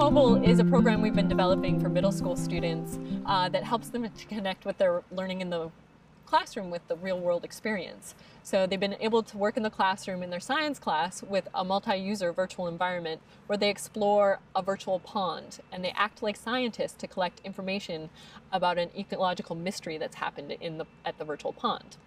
EcoMobile is a program we've been developing for middle school students uh, that helps them to connect with their learning in the classroom with the real world experience. So they've been able to work in the classroom in their science class with a multi-user virtual environment where they explore a virtual pond and they act like scientists to collect information about an ecological mystery that's happened in the, at the virtual pond.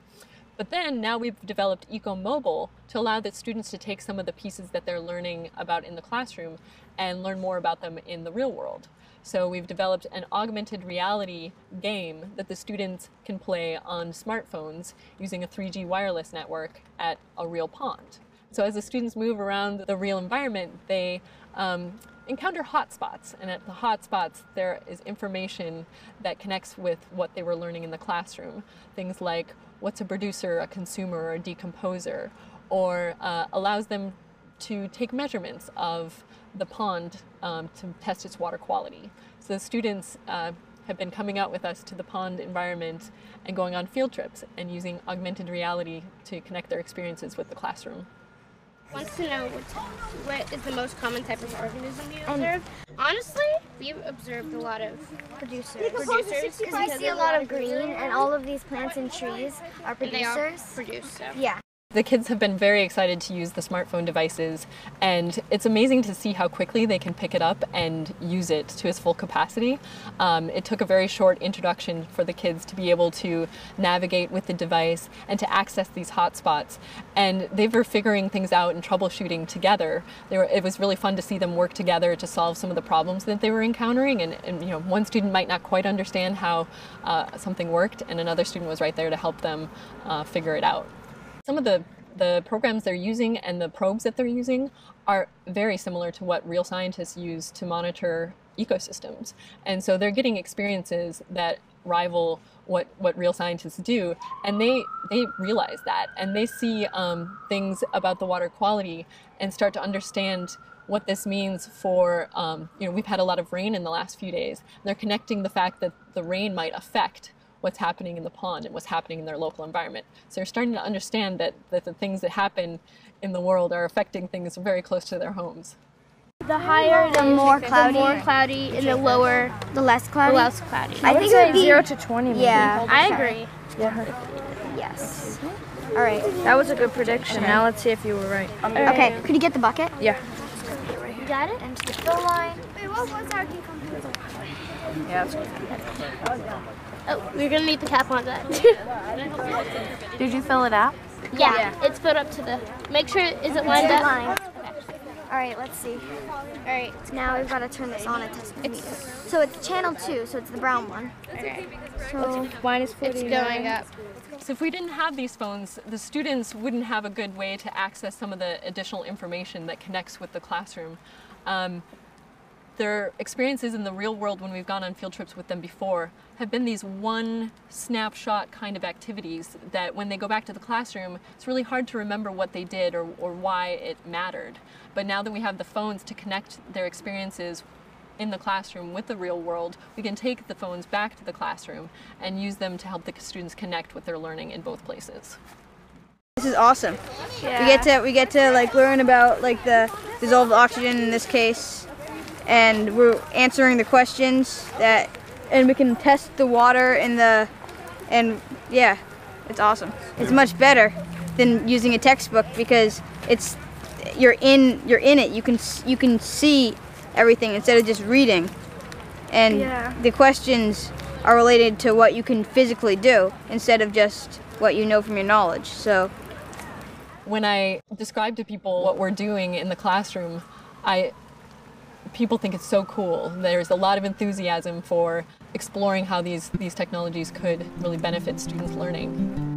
But then now we've developed EcoMobile to allow the students to take some of the pieces that they're learning about in the classroom and learn more about them in the real world. So we've developed an augmented reality game that the students can play on smartphones using a 3G wireless network at a real pond. So as the students move around the real environment, they um, encounter hotspots, and at the hotspots, there is information that connects with what they were learning in the classroom. Things like what's a producer, a consumer, or a decomposer, or uh, allows them to take measurements of the pond um, to test its water quality. So the students uh, have been coming out with us to the pond environment and going on field trips and using augmented reality to connect their experiences with the classroom wants to know what, what is the most common type of organism you um, observe. Honestly, we've observed a lot of producers. Producers, because we see a lot of green, and all of these plants and trees are producers. And they all produce stuff. Yeah. The kids have been very excited to use the smartphone devices, and it's amazing to see how quickly they can pick it up and use it to its full capacity. Um, it took a very short introduction for the kids to be able to navigate with the device and to access these hotspots. And they were figuring things out and troubleshooting together. Were, it was really fun to see them work together to solve some of the problems that they were encountering. And, and you know, one student might not quite understand how uh, something worked, and another student was right there to help them uh, figure it out. Some of the, the programs they're using and the probes that they're using are very similar to what real scientists use to monitor ecosystems. And so they're getting experiences that rival what, what real scientists do. And they, they realize that and they see um, things about the water quality and start to understand what this means for, um, you know, we've had a lot of rain in the last few days. They're connecting the fact that the rain might affect what's happening in the pond and what's happening in their local environment. So they're starting to understand that, that the things that happen in the world are affecting things very close to their homes. The higher the more cloudy, the more cloudy, and the lower, the less cloudy. The less cloudy. I, I think it would be zero to twenty. Maybe. Yeah, I agree. Yeah. Yes. All right. That was a good prediction. Now let's see if you were right. Okay. Could you get the bucket? Yeah. You got it. Into the fill line. Wait, what was our decomposer? Yeah. That's good. Oh, we're gonna need the cap on that. Did you fill it up? Yeah, yeah, it's filled up to the. Make sure is it lined up? Line. All right, let's see. All right. Now we've got to turn this on and test the meter. So it's channel two, so it's the brown one. Okay. So minus 40. It's going up. So if we didn't have these phones, the students wouldn't have a good way to access some of the additional information that connects with the classroom. Um, their experiences in the real world when we've gone on field trips with them before have been these one snapshot kind of activities that when they go back to the classroom, it's really hard to remember what they did or, or why it mattered. But now that we have the phones to connect their experiences in the classroom with the real world, we can take the phones back to the classroom and use them to help the students connect with their learning in both places. This is awesome. Yeah. We get to we get to like learn about like the dissolved oxygen in this case and we're answering the questions that and we can test the water in the and yeah it's awesome. It's much better than using a textbook because it's you're in you're in it. You can you can see everything instead of just reading. And yeah. the questions are related to what you can physically do instead of just what you know from your knowledge. So when i describe to people what we're doing in the classroom i people think it's so cool. There's a lot of enthusiasm for exploring how these, these technologies could really benefit students' learning.